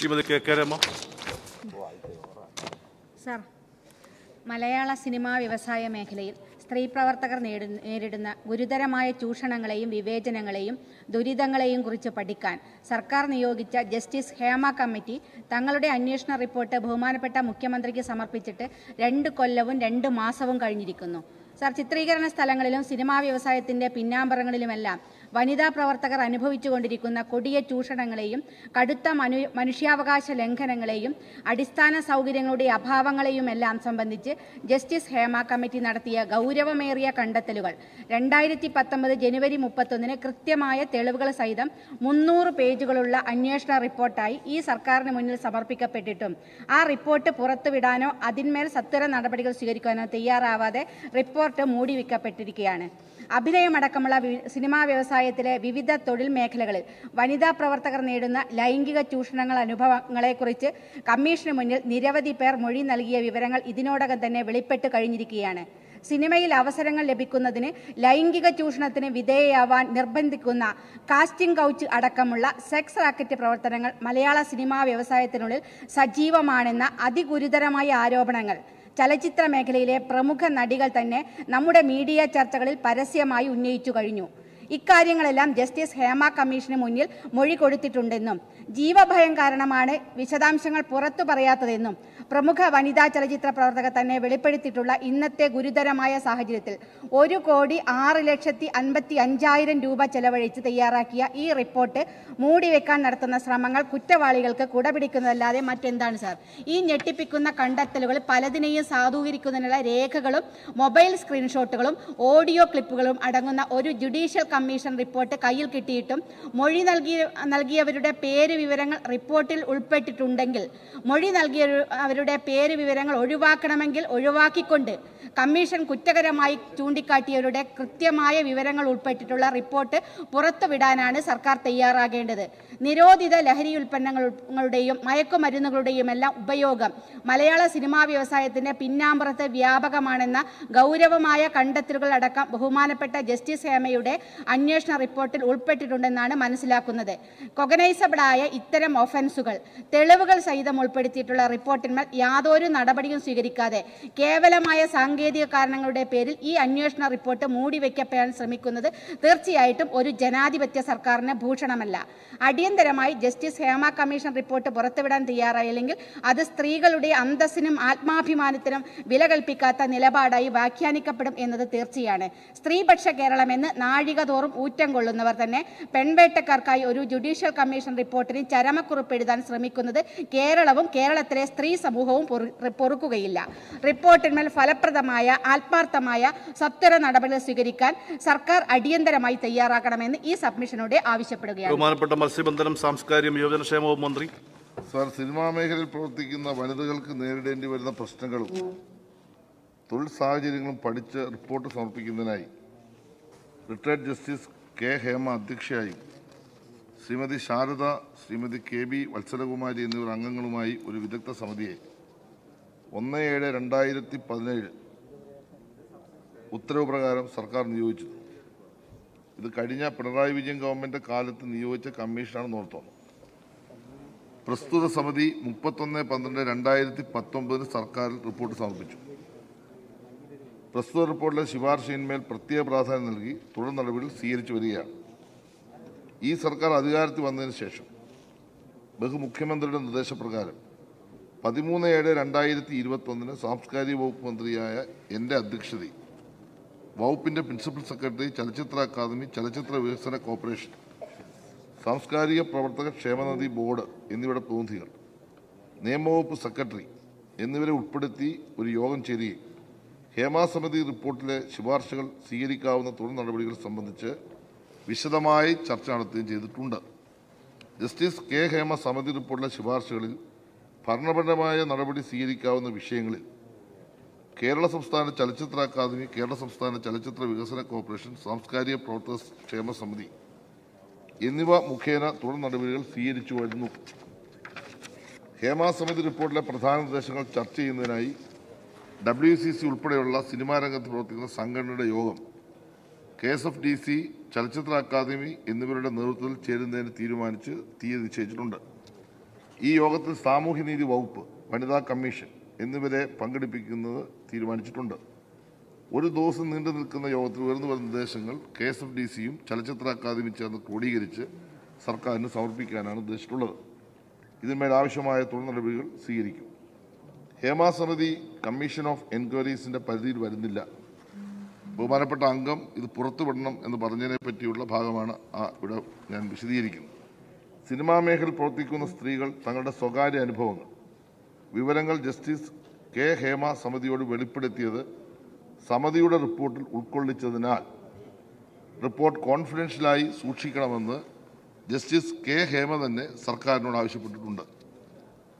Shrimati K K Rama. Sir Malayala cinema വ്യവസായ മേഖലയിൽ സ്ത്രീ പ്രവർത്തകർ നേരിടുന്ന ഗുരുതരമായ ചൂഷണങ്ങളെയും വിവേചനങ്ങളെയും ദുരിതങ്ങളെയും കുറിച്ച് പഠിക്കാൻ സർക്കാർ നിയോഗിച്ച ജസ്റ്റിസ് ഹേമ കമ്മിറ്റി തങ്ങളുടെ അന്വേഷണ റിപ്പോർട്ട് ബഹുമാനപ്പെട്ട മുഖ്യമന്ത്രിക്ക് സമർപ്പിച്ചിട്ട് രണ്ട് കൊല്ലവും രണ്ട് മാസവും കഴിഞ്ഞിരിക്കുന്നു. സർ ചിത്രീകരണ സ്ഥലങ്ങളിലും സിനിമാ വ്യവസായത്തിന്റെ പിന്നാമ്പറങ്ങളിലുമെല്ലാം വനിതാ പ്രവർത്തകർ അനുഭവിച്ചുകൊണ്ടിരിക്കുന്ന കൊടിയ ചൂഷണങ്ങളെയും കടുത്ത മനു മനുഷ്യാവകാശ ലംഘനങ്ങളെയും അടിസ്ഥാന സൗകര്യങ്ങളുടെ അഭാവങ്ങളെയും എല്ലാം സംബന്ധിച്ച് ജസ്റ്റിസ് ഹേമ കമ്മിറ്റി നടത്തിയ ഗൗരവമേറിയ കണ്ടെത്തലുകൾ. രണ്ടായിരത്തി പത്തൊമ്പത് ജനുവരി മുപ്പത്തൊന്നിന് കൃത്യമായ തെളിവുകൾ സഹിതം മുന്നൂറ് പേജുകളുള്ള അന്വേഷണ റിപ്പോർട്ടായി ഈ സർക്കാരിന് മുന്നിൽ സമർപ്പിക്കപ്പെട്ടിട്ടും. ആ റിപ്പോർട്ട് പുറത്തുവിടാനോ അതിന്മേൽ സത്വര നടപടികൾ സ്വീകരിക്കാനോ തയ്യാറാവാതെ റിപ്പോർട്ട് മൂടിവെക്കപ്പെട്ടിരിക്കുകയാണ് അഭിനയമടക്കമുള്ള സിനിമാ സിനിമാ വ്യവസായത്തിലെ വിവിധ തൊഴിൽ മേഖലകളിൽ വനിതാ പ്രവർത്തകർ നേടുന്ന ലൈംഗിക ചൂഷണങ്ങൾ അനുഭവങ്ങളെക്കുറിച്ച് കമ്മീഷന് മുന്നിൽ നിരവധി പേർ മൊഴി നൽകിയ വിവരങ്ങൾ ഇതിനോടകം തന്നെ വെളിപ്പെട്ട് കഴിഞ്ഞിരിക്കുകയാണ്. സിനിമയിൽ അവസരങ്ങൾ ലഭിക്കുന്നതിന് ലൈംഗിക ചൂഷണത്തിന് വിധേയയാവാൻ നിർബന്ധിക്കുന്ന കാസ്റ്റിംഗ് കൗച്ച് അടക്കമുള്ള സെക്സ് റാക്കറ്റ് പ്രവർത്തനങ്ങൾ മലയാള സിനിമാ വ്യവസായത്തിനുള്ളിൽ സജീവമാണെന്ന അതിഗുരുതരമായ ആരോപണങ്ങൾ. ചലച്ചിത്ര മേഖലയിലെ പ്രമുഖ നടികൾ തന്നെ നമ്മുടെ മീഡിയ ചർച്ചകളിൽ പരസ്യമായി ഉന്നയിച്ചു കഴിഞ്ഞു. ഇക്കാര്യങ്ങളെല്ലാം ജസ്റ്റിസ് ഹേമ കമ്മീഷന് മുന്നിൽ മൊഴി കൊടുത്തിട്ടുണ്ടെന്നും ജീവഭയം കാരണമാണ് വിശദാംശങ്ങൾ പുറത്തു പറയാത്തതെന്നും പ്രമുഖ വനിതാ ചലച്ചിത്ര പ്രവർത്തകർ തന്നെ വെളിപ്പെടുത്തിയിട്ടുള്ള ഇന്നത്തെ ഗുരുതരമായ സാഹചര്യത്തിൽ ഒരു കോടി ആറ് ലക്ഷത്തി അൻപത്തി അഞ്ചായിരം രൂപ ചെലവഴിച്ച് തയ്യാറാക്കിയ ഈ റിപ്പോർട്ട് മൂടിവെക്കാൻ നടത്തുന്ന ശ്രമങ്ങൾ കുറ്റവാളികൾക്ക് കുടപിടിക്കുന്നതല്ലാതെ മറ്റെന്താണ് സാർ? ഈ ഞെട്ടിപ്പിക്കുന്ന കണ്ടെത്തലുകൾ പലതിനെയും സാധൂകരിക്കുന്നതിനുള്ള രേഖകളും മൊബൈൽ സ്ക്രീൻഷോട്ടുകളും ഓഡിയോ ക്ലിപ്പുകളും അടങ്ങുന്ന ഒരു ജുഡീഷ്യൽ കമ്മീഷൻ റിപ്പോർട്ട് കയ്യിൽ കിട്ടിയിട്ടും മൊഴി നൽകിയ നൽകിയവരുടെ പേര് വിവരങ്ങൾ റിപ്പോർട്ടിൽ ഉൾപ്പെട്ടിട്ടുണ്ടെങ്കിൽ മൊഴി നൽകിയ അവരുടെ പേര് വിവരങ്ങൾ ഒഴിവാക്കണമെങ്കിൽ ഒഴിവാക്കിക്കൊണ്ട് കമ്മീഷൻ കുറ്റകരമായി ചൂണ്ടിക്കാട്ടിയവരുടെ കൃത്യമായ വിവരങ്ങൾ ഉൾപ്പെട്ടിട്ടുള്ള റിപ്പോർട്ട് പുറത്തുവിടാനാണ് സർക്കാർ തയ്യാറാകേണ്ടത്. നിരോധിത ലഹരി ഉൽപ്പന്നങ്ങളുടെയും മയക്കുമരുന്നുകളുടെയും എല്ലാം ഉപയോഗം മലയാള സിനിമാ വ്യവസായത്തിന്റെ പിന്നാമ്പുറത്ത് വ്യാപകമാണെന്ന ഗൗരവമായ കണ്ടെത്തലുകൾ അടക്കം ബഹുമാനപ്പെട്ട ജസ്റ്റിസ് ഹേമയുടെ അന്വേഷണ റിപ്പോർട്ടിൽ ഉൾപ്പെട്ടിട്ടുണ്ടെന്നാണ് മനസ്സിലാക്കുന്നത്. കൊഗനൈസബിളായ ഇത്തരം ഒഫൻസുകൾ തെളിവുകൾ സഹിതം ഉൾപ്പെടുത്തിയിട്ടുള്ള റിപ്പോർട്ടിന്മേൽ യാതൊരു നടപടിയും സ്വീകരിക്കാതെ കേവലമായ സാങ്കേതിക കാരണങ്ങളുടെ പേരിൽ ഈ അന്വേഷണ റിപ്പോർട്ട് മൂടിവെക്കപ്പെടാൻ ശ്രമിക്കുന്നത് തീർച്ചയായിട്ടും ഒരു ജനാധിപത്യ സർക്കാരിന് ഭൂഷണമല്ല. അടിയന്തരമായി ജസ്റ്റിസ് ഹേമ കമ്മീഷൻ റിപ്പോർട്ട് പുറത്തുവിടാൻ തയ്യാറായില്ലെങ്കിൽ അത് സ്ത്രീകളുടെ അന്തസ്സിനും ആത്മാഭിമാനത്തിനും വില കൽപ്പിക്കാത്ത നിലപാടായി വ്യാഖ്യാനിക്കപ്പെടും എന്നത് തീർച്ചയാണ്. സ്ത്രീപക്ഷ കേരളമെന്ന് നാഴിക തോറും ഊറ്റം കൊള്ളുന്നവർ തന്നെ പെൺവേട്ടക്കാർക്കായി ഒരു ജുഡീഷ്യൽ കമ്മീഷൻ റിപ്പോർട്ടിന് ചരമക്കുറിപ്പ് എഴുതാൻ ശ്രമിക്കുന്നത് കേരളവും കേരളത്തിലെ സ്ത്രീ സമൂഹവും പൊറുക്കുകയില്ല. റിപ്പോർട്ടിന്മേൽ ഫലപ്രദമായ ആത്മാർത്ഥമായ സത്വര നടപടികൾ സ്വീകരിക്കാൻ സർക്കാർ അടിയന്തരമായി തയ്യാറാക്കണമെന്ന് ഈ സബ്മിഷനോടെ ആവശ്യപ്പെടുകയാണ്. ബഹുമാനപ്പെട്ട മത്സ്യബന്ധനം സാംസ്കാരികം യുവജനക്ഷേമ വകുപ്പ് മന്ത്രി. സാർ സിനിമാ മേഖലയിൽ പ്രവർത്തിക്കുന്ന വനിതകൾക്ക് നേരിടേണ്ടി വരുന്ന പ്രശ്നങ്ങളും തൊഴിൽ സാഹചര്യങ്ങളും പഠിച്ച് റിപ്പോർട്ട് സമർപ്പിക്കുന്നതിനായി റിട്ടയർഡ് ജസ്റ്റിസ് കെ ഹേമ അധ്യക്ഷയായും. ശ്രീമതി ശാരദ ശ്രീമതി കെ ബി വത്സലകുമാരി എന്നിവർ അംഗങ്ങളുമായി ഒരു വിദഗ്ധ സമിതിയെ ഒന്ന് ഏഴ് രണ്ടായിരത്തി പതിനേഴ് ഉത്തരവ് പ്രകാരം സർക്കാർ നിയോഗിച്ചു ഇത് കഴിഞ്ഞ പിണറായി വിജയൻ ഗവൺമെന്റ് കാലത്ത് നിയോഗിച്ച കമ്മീഷനാണെന്ന് ഓർത്തോണം. പ്രസ്തുത സമിതി മുപ്പത്തൊന്ന് പന്ത്രണ്ട് രണ്ടായിരത്തി പത്തൊമ്പതിന് സർക്കാരിൽ റിപ്പോർട്ട് സമർപ്പിച്ചു. പ്രസ്തുത റിപ്പോർട്ടിലെ ശുപാർശയിന്മേൽ പ്രത്യേക പ്രാധാന്യം നൽകി തുടർ നടപടികൾ സ്വീകരിച്ചു വരികയാണ്. ഈ സർക്കാർ അധികാരത്തിൽ വന്നതിന് ശേഷം ബഹുമുഖ്യമന്ത്രിയുടെ നിർദ്ദേശപ്രകാരം പതിമൂന്ന് ഏഴ് രണ്ടായിരത്തി ഇരുപത്തൊന്നിന് സാംസ്കാരിക വകുപ്പ് മന്ത്രിയായ എന്റെ അധ്യക്ഷതയിൽ വകുപ്പിന്റെ പ്രിൻസിപ്പൽ സെക്രട്ടറി ചലച്ചിത്ര അക്കാദമി ചലച്ചിത്ര വികസന കോർപ്പറേഷൻ സാംസ്കാരിക പ്രവർത്തക ക്ഷേമനിധി ബോർഡ് എന്നിവയുടെ പ്രതിനിധികൾ നിയമവകുപ്പ് സെക്രട്ടറി എന്നിവരെ ഉൾപ്പെടുത്തി ഒരു യോഗം ചേരുകയും ഹേമാ സമിതി റിപ്പോർട്ടിലെ ശുപാർശകൾ സ്വീകരിക്കാവുന്ന തുടർ നടപടികൾ സംബന്ധിച്ച് വിശദമായി ചർച്ച നടത്തുകയും ചെയ്തിട്ടുണ്ട്. ജസ്റ്റിസ് കെ ഹേമ സമിതി റിപ്പോർട്ടിലെ ശുപാർശകളിൽ ഭരണപരമായ നടപടി സ്വീകരിക്കാവുന്ന വിഷയങ്ങളിൽ കേരള സംസ്ഥാന ചലച്ചിത്ര അക്കാദമി കേരള സംസ്ഥാന ചലച്ചിത്ര വികസന കോർപ്പറേഷൻ സാംസ്കാരിക പ്രവർത്തക ക്ഷേമ സമിതി എന്നിവ മുഖേന തുടർ നടപടികൾ സ്വീകരിച്ചു വരുന്നു. ഹേമ സമിതി റിപ്പോർട്ടിലെ പ്രധാന നിർദ്ദേശങ്ങൾ ചർച്ച ചെയ്യുന്നതിനായി ഡബ്ല്യു സി സി ഉൾപ്പെടെയുള്ള സിനിമാ രംഗത്ത് പ്രവർത്തിക്കുന്ന സംഘടനയുടെ യോഗം K S F D C ചലച്ചിത്ര അക്കാദമി എന്നിവരുടെ നേതൃത്വത്തിൽ ചേരുന്നതിന് തീരുമാനിച്ച് തീയതി നിശ്ചയിച്ചിട്ടുണ്ട്. ഈ യോഗത്തിൽ സാമൂഹ്യനീതി വകുപ്പ് വനിതാ കമ്മീഷൻ എന്നിവരെ പങ്കെടുപ്പിക്കുന്നത് തീരുമാനിച്ചിട്ടുണ്ട്. ഒരു ദിവസം നീണ്ടു നിൽക്കുന്ന യോഗത്തിൽ ഉയർന്നു വരുന്ന നിർദ്ദേശങ്ങൾ കെ എസ് എഫ് ഡി സിയും ചലച്ചിത്ര അക്കാദമി ചേർന്ന് ക്രോഡീകരിച്ച് സർക്കാരിന് സമർപ്പിക്കാനാണ് ഉദ്ദേശിച്ചിട്ടുള്ളത്. ഇതിന്മേൽ ആവശ്യമായ തുടർ നടപടികൾ സ്വീകരിക്കും. ഹേമ സമിതി കമ്മീഷൻ ഓഫ് എൻക്വയറീസിന്റെ പരിധിയിൽ വരുന്നില്ല. ബഹുമാനപ്പെട്ട അംഗം ഇത് പുറത്തുവിടണം എന്ന് പറഞ്ഞതിനെ പറ്റിയുള്ള ഭാഗമാണ് ആ ഇവിടെ ഞാൻ വിശദീകരിക്കുന്നത്. സിനിമാ മേഖലയിൽ പ്രവർത്തിക്കുന്ന സ്ത്രീകൾ തങ്ങളുടെ സ്വകാര്യ അനുഭവങ്ങൾ. വിവരങ്ങൾ ജസ്റ്റിസ് കെ ഹേമ സമിതിയോട് വെളിപ്പെടുത്തിയത് സമിതിയുടെ റിപ്പോർട്ടിൽ ഉൾക്കൊള്ളിച്ചതിനാൽ റിപ്പോർട്ട് കോൺഫിഡൻഷ്യലായി സൂക്ഷിക്കണമെന്ന് ജസ്റ്റിസ് കെ ഹേമ തന്നെ സർക്കാരിനോട് ആവശ്യപ്പെട്ടിട്ടുണ്ട്.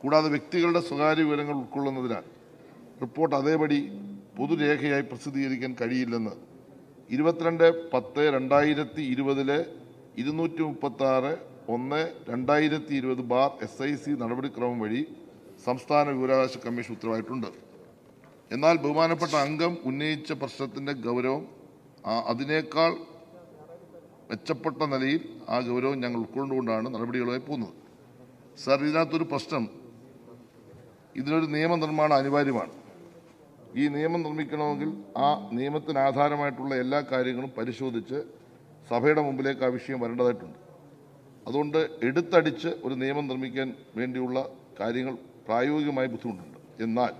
കൂടാതെ വ്യക്തികളുടെ സ്വകാര്യ വിവരങ്ങൾ ഉൾക്കൊള്ളുന്നതിനാൽ റിപ്പോർട്ട് അതേപടി പൊതുരേഖയായി പ്രസിദ്ധീകരിക്കാൻ കഴിയില്ലെന്ന്. ഇരുപത്തിരണ്ട് പത്ത് രണ്ടായിരത്തി ഇരുപതിലെ ഇരുന്നൂറ്റി മുപ്പത്തി ആറ് ഒന്ന് രണ്ടായിരത്തി ഇരുപത് ബാർ എസ് ഐ സി നടപടിക്രമം വഴി സംസ്ഥാന വിവരാവകാശ കമ്മീഷൻ ഉത്തരവായിട്ടുണ്ട്. എന്നാൽ ബഹുമാനപ്പെട്ട അംഗം ഉന്നയിച്ച പ്രശ്നത്തിന്റെ ഗൗരവം അതിനേക്കാൾ മെച്ചപ്പെട്ട നിലയിൽ ആ ഗൗരവം ഞങ്ങൾ ഉൾക്കൊണ്ടുകൊണ്ടാണ് നടപടികളുമായി പോകുന്നത്. സാർ ഇതിനകത്തൊരു പ്രശ്നം ഇതിനൊരു നിയമനിർമ്മാണം അനിവാര്യമാണ്. ഈ നിയമം നിർമ്മിക്കണമെങ്കിൽ ആ നിയമത്തിന് ആധാരമായിട്ടുള്ള എല്ലാ കാര്യങ്ങളും പരിശോധിച്ച് സഭയുടെ മുമ്പിലേക്ക് ആ വിഷയം വരേണ്ടതായിട്ടുണ്ട്. അതുകൊണ്ട് എടുത്തടിച്ച് ഒരു നിയമം നിർമ്മിക്കാൻ വേണ്ടിയുള്ള കാര്യങ്ങൾ പ്രായോഗികമായി ബുദ്ധിമുട്ടുണ്ട്. എന്നാൽ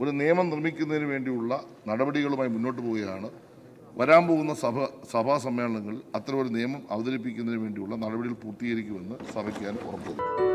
ഒരു നിയമം നിർമ്മിക്കുന്നതിന് വേണ്ടിയുള്ള നടപടികളുമായി മുന്നോട്ട് പോവുകയാണ്. വരാൻ പോകുന്ന സഭ സഭാ സമ്മേളനങ്ങളിൽ അത്തരമൊരു നിയമം അവതരിപ്പിക്കുന്നതിന് വേണ്ടിയുള്ള നടപടികൾ പൂർത്തീകരിക്കുമെന്ന് സഭയ്ക്ക് ഞാൻ ഉറപ്പു